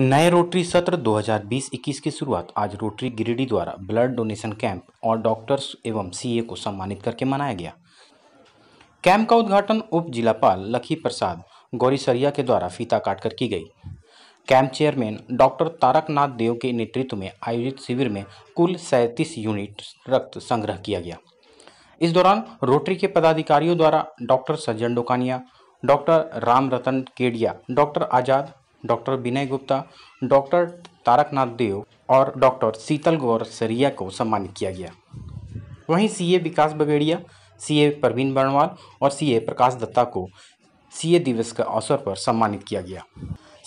नए रोटरी सत्र 2020-21 की शुरुआत आज रोटरी गिरिडीह द्वारा ब्लड डोनेशन कैंप और डॉक्टर्स एवं सीए को सम्मानित करके मनाया गया। कैंप का उद्घाटन उप जिलापाल लखी प्रसाद गौरीसरिया के द्वारा फीता काटकर की गई। Camp chairman doctor Taraknath Dev के नेतृत्व में आयोजित शिविर में कुल सैंतीस यूनिट रक्त संग्रह किया गया। इस दौरान रोटरी के पदाधिकारियों द्वारा doctor Sajjan Dokania, doctor Ram Ratan Kedia, doctor Azad doctor Vinay Gupta, doctor Taraknath Dev और डॉक्टर शीतल गौर सरिया को सम्मानित किया गया। वहीं सीए विकास बगेड़िया, सीए प्रवीण बर्णवाल और सीए प्रकाश दत्ता को सीए दिवस के अवसर पर सम्मानित किया गया।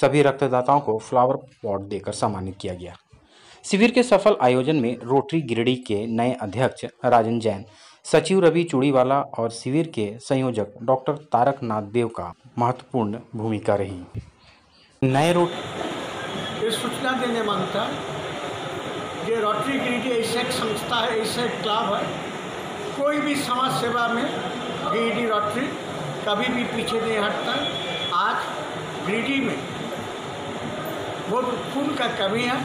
सभी रक्तदाताओं को फ्लावर पॉट देकर सम्मानित किया गया। शिविर के सफल आयोजन में रोटरी गिरडी के नए अध्यक्ष राजन जैन, सचिव रवि चूड़ीवाला और शिविर के संयोजक डॉक्टर तारकनाथ देव का महत्वपूर्ण भूमिका रही। नए रोट ये सूचना देने माँगता है ये रोटरी गिरिडीह ऐसे एक संस्था है, ऐसे एक क्लब है। कोई भी समाज सेवा में गिरिडीह रोटरी कभी भी पीछे नहीं हटता। आज गिरिडीह में बहुत खून का कमी है।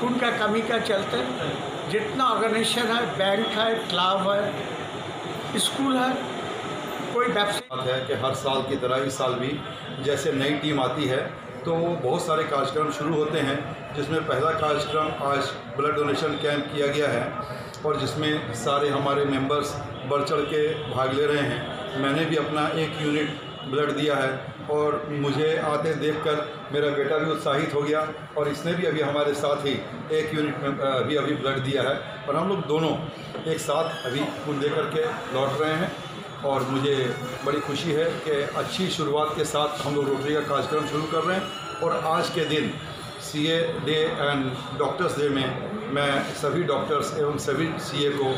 खून का कमी का चलते जितना ऑर्गेनाइजेशन है बैंक है क्लब है स्कूल है कोई बात है कि हर साल की तरह इस साल भी जैसे नई टीम आती है तो बहुत सारे कार्यक्रम शुरू होते हैं, जिसमें पहला कार्यक्रम आज ब्लड डोनेशन कैंप किया गया है और जिसमें सारे हमारे मेंबर्स बढ़ चढ़ के भाग ले रहे हैं। मैंने भी अपना एक यूनिट ब्लड दिया है और मुझे आते देखकर मेरा बेटा भी उत्साहित हो गया और इसने भी अभी हमारे साथ ही एक यूनिट में अभी अभी ब्लड दिया है और हम लोग दोनों एक साथ अभी खून दे करके लौट रहे हैं। और मुझे बड़ी खुशी है कि अच्छी शुरुआत के साथ हम लोग रोटरी का कार्यक्रम शुरू कर रहे हैं और आज के दिन C A day and doctors day में मैं सभी डॉक्टर्स एवं सभी सी ए को